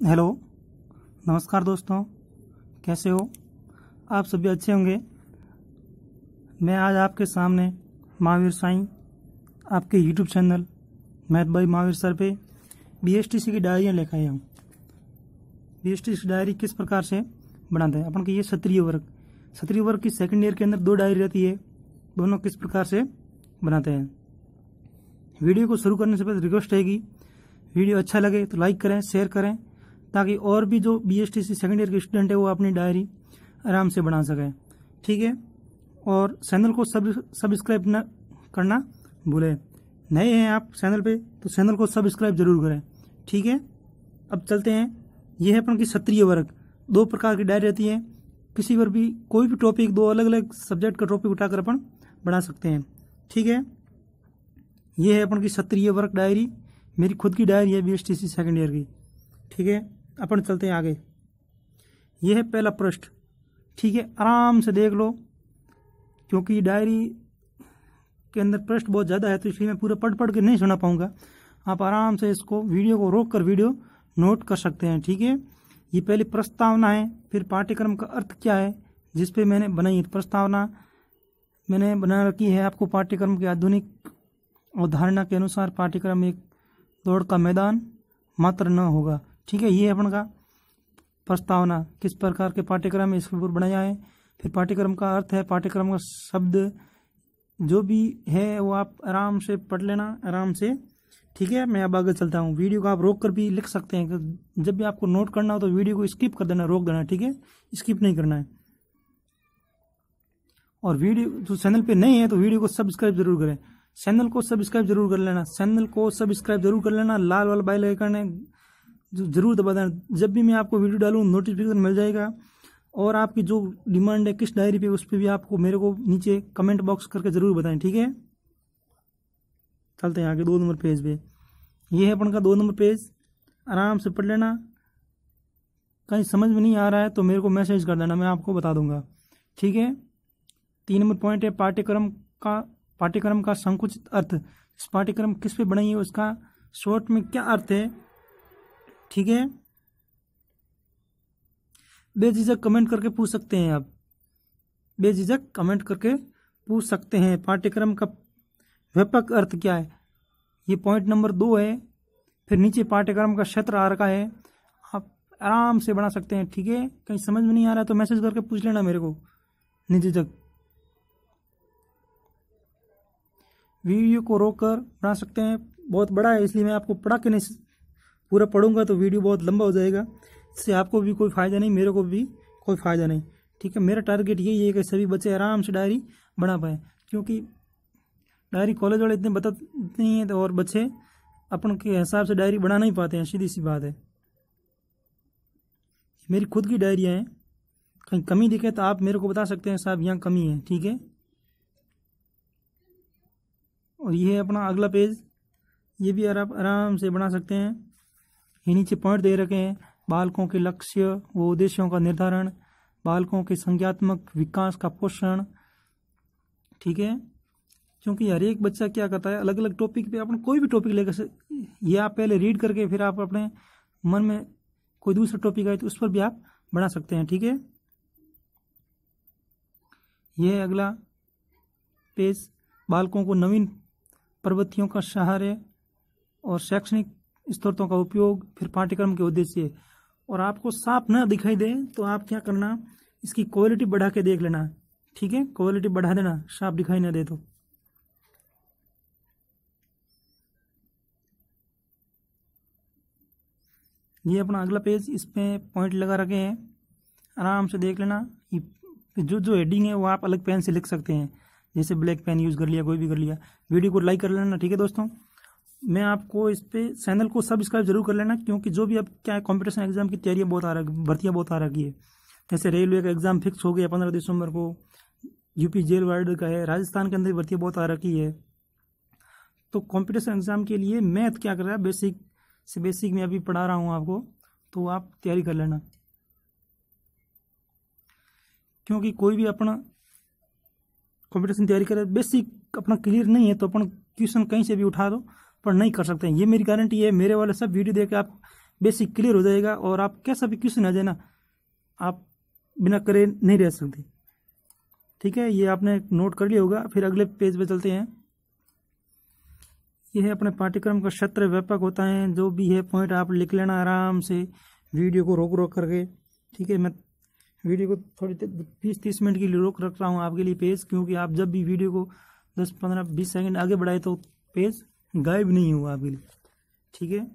Hello, नमस्कार दोस्तों, कैसे हो? आप सभी अच्छे होंगे। मैं आज आपके सामने महावीर साईं, आपके YouTube channel math by Mahavir sir पे बीएसटीसी की डायरियाँ लेकर आया हूँ। बीएसटीसी की डायरी किस प्रकार से बनाते हैं? अपन की ये क्षत्रिय वर्ग क्षत्रिय वर्ग की सेकंड ईयर के अंदर दो डायरी रहती है, दोनों किस प्रकार से बनाते हैं? वीडियो को शुरू करने से पहले रिक्वेस्ट रहेगी। वीडियो अच्छा लगे तो लाइक करें शेयर करें ताकि और भी जो B S T C second year के स्टूडेंट है, वो अपनी डायरी आराम से बना सकें। ठीक है? और चैनल को सब सब्सक्राइब न करना भूलें। नए हैं आप चैनल पे तो चैनल को सब्सक्राइब ज़रूर करें। ठीक है? अब चलते हैं। ये है अपन की क्षत्रिय वर्ग। दो प्रकार की डायरी रहती है। किसी पर भी कोई भी टॉपिक दो अलग अलग सब्जेक्ट का टॉपिक उठाकर अपन बना सकते हैं। ठीक है? ये है अपन की क्षत्रिय वर्ग डायरी मेरी खुद की डायरी है B S T C second year की। ठीक है? अपन चलते हैं आगे। ये है पहला पृष्ठ। ठीक है, आराम से देख लो, क्योंकि डायरी के अंदर पृष्ठ बहुत ज़्यादा है तो इसलिए मैं पूरा पढ़ पढ़ के नहीं सुना पाऊँगा। आप आराम से इसको वीडियो को रोक कर वीडियो नोट कर सकते हैं, ठीक है? ये पहली प्रस्तावना है, फिर पाठ्यक्रम का अर्थ क्या है, जिस पे मैंने बनाई प्रस्तावना। मैंने बना रखी है आपको पाठ्यक्रम की आधुनिक अवधारणा के अनुसार, पाठ्यक्रम एक दौड़ का मैदान मात्र न होगा। ठीक है, ये अपन का प्रस्तावना। किस प्रकार के पाठ्यक्रम इसके ऊपर बनाया है फिर पाठ्यक्रम का अर्थ है, पाठ्यक्रम का शब्द जो भी है, वो आप आराम से पढ़ लेना, आराम से। ठीक है, मैं अब आगे चलता हूँ। वीडियो को आप रोक कर भी लिख सकते हैं। जब भी आपको नोट करना हो तो वीडियो को स्किप कर देना, रोक देना, ठीक है? स्किप नहीं करना है। और वीडियो जो चैनल पे नहीं है तो वीडियो को सब्सक्राइब ज़रूर करें। चैनल को सब्सक्राइब ज़रूर कर लेना। चैनल को सब्सक्राइब ज़रूर कर लेना। लाल वाला बाइल आइकन ज़रूर दबा देना। जब भी मैं आपको वीडियो डालूँ नोटिफिकेशन मिल जाएगा। और आपकी जो डिमांड है, किस डायरी पे, उस पर भी आपको मेरे को नीचे कमेंट बॉक्स करके ज़रूर बताएँ, ठीक है? चलते हैं आगे, दो नंबर पेज पे। ये है अपन का दो नंबर पेज आराम से पढ़ लेना। कहीं समझ में नहीं आ रहा है तो मेरे को मैसेज कर देना, मैं आपको बता दूँगा। ठीक है? तीन नंबर पॉइंट है, पाठ्यक्रम का पाठ्यक्रम का संकुचित अर्थ। इस पाठ्यक्रम किस पे बनाइए उसका शॉर्ट में क्या अर्थ है? ठीक है? बेझिझक कमेंट करके पूछ सकते हैं आप। बेझिझक कमेंट करके पूछ सकते हैं। पाठ्यक्रम का व्यापक अर्थ क्या है? ये पॉइंट नंबर दो है। फिर नीचे पाठ्यक्रम का क्षेत्र आ रखा है। आप आराम से बना सकते हैं। ठीक है? कहीं समझ में नहीं आ रहा तो मैसेज करके पूछ लेना मेरे को। निजी वीडियो को रोक कर बना सकते हैं। बहुत बड़ा है, इसलिए मैं आपको पढ़ा के नहीं पूरा पढ़ूँगा तो वीडियो बहुत लंबा हो जाएगा। इससे आपको भी कोई फ़ायदा नहीं, मेरे को भी कोई फ़ायदा नहीं। ठीक है, मेरा टारगेट यही है कि सभी बच्चे आराम से डायरी बना पाए, क्योंकि डायरी कॉलेज वाले इतने बता नहीं है तो और बच्चे अपन के हिसाब से डायरी बना नहीं पाते हैं, सीधी सी बात है। मेरी खुद की डायरियाँ हैं, कहीं कमी दिखे तो आप मेरे को बता सकते हैं, साहब यहाँ कमी है, ठीक है? और ये है अपना अगला पेज ये भी आप आराम से बना सकते हैं। ये नीचे पॉइंट दे रखे हैं। बालकों के लक्ष्य, व उद्देश्यों का निर्धारण, बालकों के संज्ञात्मक विकास का पोषण। ठीक है? क्योंकि हर एक बच्चा क्या करता है अलग अलग टॉपिक पे अपन कोई भी टॉपिक लेकर ये आप पहले रीड करके फिर आप अपने मन में कोई दूसरा टॉपिक आए तो उस पर भी आप बना सकते हैं। ठीक है? यह अगला पेज। बालकों को नवीन प्रवृत्तियों का सहारे और शैक्षणिक स्त्रोतों का उपयोग फिर पाठ्यक्रम के उद्देश्य और आपको साफ़ न दिखाई दे तो आप क्या करना, इसकी क्वालिटी बढ़ा के देख लेना। ठीक है? क्वालिटी बढ़ा देना, साफ़ दिखाई ना दे तो। ये अपना अगला पेज इसमें पॉइंट लगा रखे हैं। आराम से देख लेना। जो जो हेडिंग है, वो आप अलग पेन से लिख सकते हैं। जैसे ब्लैक पेन यूज़ कर लिया, कोई भी कर लिया। वीडियो को लाइक कर लेना, ठीक है दोस्तों? मैं आपको इस पे चैनल को सब्सक्राइब ज़रूर कर लेना, क्योंकि जो भी अब क्या है कॉम्पिटिशन एग्ज़ाम की तैयारियाँ बहुत आ रही, भर्तियाँ बहुत आ रही है। जैसे रेलवे का एग्ज़ाम फिक्स हो गया पंद्रह दिसंबर को यूपी जेल वार्ड का है, राजस्थान के अंदर भर्तियाँ बहुत आ रखी है। तो कॉम्पिटिशन एग्ज़ाम के लिए मैथ क्या कर रहा है बेसिक से बेसिक में अभी पढ़ा रहा हूँ आपको तो आप तैयारी कर लेना। क्योंकि कोई भी अपना कॉम्पिटिशन तैयारी करे बेसिक अपना क्लियर नहीं है तो अपन क्वेश्चन कहीं से भी उठा दो। पर नहीं कर सकते हैं। ये मेरी गारंटी है, मेरे वाले सब वीडियो देख के आप बेसिक क्लियर हो जाएगा और आप कैसा भी क्वेश्चन आ जाए ना, आप बिना करे नहीं रह सकते। ठीक है, ये आपने नोट कर लिया होगा। फिर अगले पेज पे चलते हैं। ये है अपने पाठ्यक्रम का क्षेत्र व्यापक होता है। जो भी है पॉइंट आप लिख लेना आराम से वीडियो को रोक रोक करके। ठीक है, मैं वीडियो को थोड़ी बीस तीस मिनट के लिए रोक रख रहा हूँ आपके लिए पेज। क्योंकि आप जब भी वीडियो को दस, पंद्रह, बीस सेकेंड आगे बढ़ाए तो पेज गायब नहीं हुआ लिए ठीक है?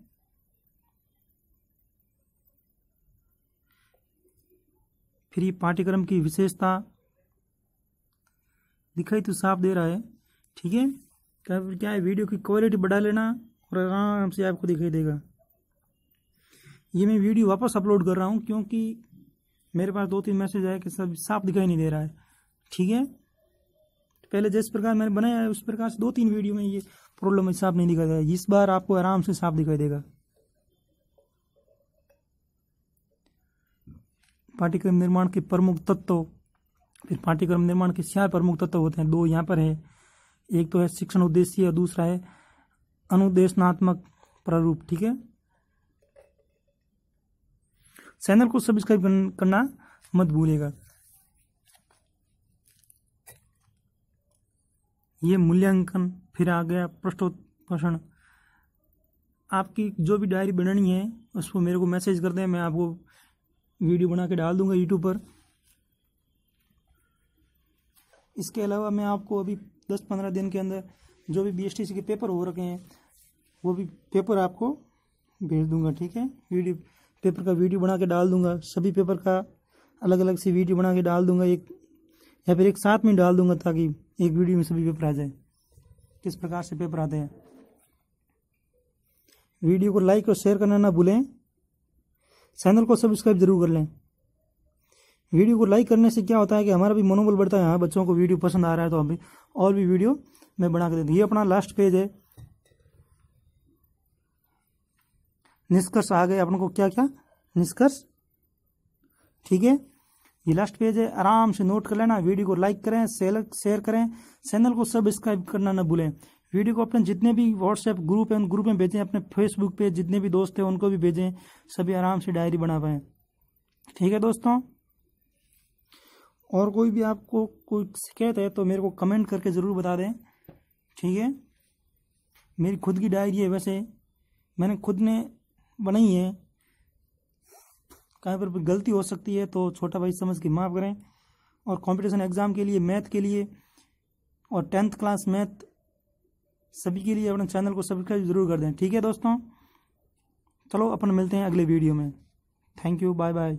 फिर ये पाठ्यक्रम की विशेषता दिखाई तो साफ़ दे रहा है। ठीक है? क्या क्या है, वीडियो की क्वालिटी बढ़ा लेना और आराम से आपको दिखाई देगा। ये मैं वीडियो वापस अपलोड कर रहा हूँ क्योंकि मेरे पास दो तीन मैसेज आए कि सब साफ़ दिखाई नहीं दे रहा है। ठीक है? पहले जिस प्रकार मैंने बनाया है उस प्रकार से दो तीन वीडियो में ये प्रॉब्लम साफ़ नहीं दिखाई देगा। इस बार आपको आराम से साफ़ दिखाई देगा। पाठ्यक्रम निर्माण के प्रमुख तत्व, फिर पाठ्यक्रम निर्माण के चार प्रमुख तत्व होते हैं। दो यहाँ पर है। एक तो है शिक्षण उद्देश्य और दूसरा है अनुदेशनात्मक प्रारूप, ठीक है? चैनल को सब्सक्राइब करना मत भूलिएगा। ये मूल्यांकन, फिर आ गया पृष्ठोत्पोषण आपकी जो भी डायरी बनानी है, उसको मेरे को मैसेज कर दें, मैं आपको वीडियो बना के डाल दूँगा यूट्यूब पर। इसके अलावा मैं आपको अभी दस पंद्रह दिन के अंदर जो भी बीएसटीसी के पेपर हो रखे हैं, वो भी पेपर आपको भेज दूँगा, ठीक है? वीडियो, पेपर का वीडियो बना के डाल दूँगा, सभी पेपर का अलग अलग सी वीडियो बना के डाल दूँगा, एक या फिर एक साथ में डाल दूँगा ताकि एक वीडियो में सभी पेपर आ जाए। किस प्रकार से पेपर आते हैं? वीडियो को लाइक और शेयर करना ना भूलें। चैनल को सब्सक्राइब ज़रूर कर लें। वीडियो को लाइक करने से क्या होता है कि हमारा भी मनोबल बढ़ता है। हाँ बच्चों को वीडियो पसंद आ रहा है तो हम भी और भी वीडियो मैं बना के देती ये अपना लास्ट पेज है। निष्कर्ष आ गए। अपन को क्या क्या निष्कर्ष। ठीक है? ये लास्ट पेज है। आराम से नोट कर लेना। वीडियो को लाइक करें शेयर करें। चैनल को सब्सक्राइब करना ना भूलें। वीडियो को अपने जितने भी व्हाट्सएप ग्रुप है, उन ग्रुप में भेजें। अपने फेसबुक पे जितने भी दोस्त हैं, उनको भी भेजें। सभी आराम से डायरी बना पाए। ठीक है दोस्तों? और कोई भी आपको कोई शिकायत है तो मेरे को कमेंट करके ज़रूर बता दें। ठीक है? मेरी खुद की डायरी है वैसे। मैंने खुद ने बनाई है। कहीं पर भी गलती हो सकती है तो छोटा भाई समझ के माफ़ करें। और कंपटीशन एग्ज़ाम के लिए मैथ के लिए और टेंथ क्लास मैथ सभी के लिए अपने चैनल को सब्सक्राइब ज़रूर कर दें। ठीक है दोस्तों? चलो, अपन मिलते हैं अगले वीडियो में। Thank you bye bye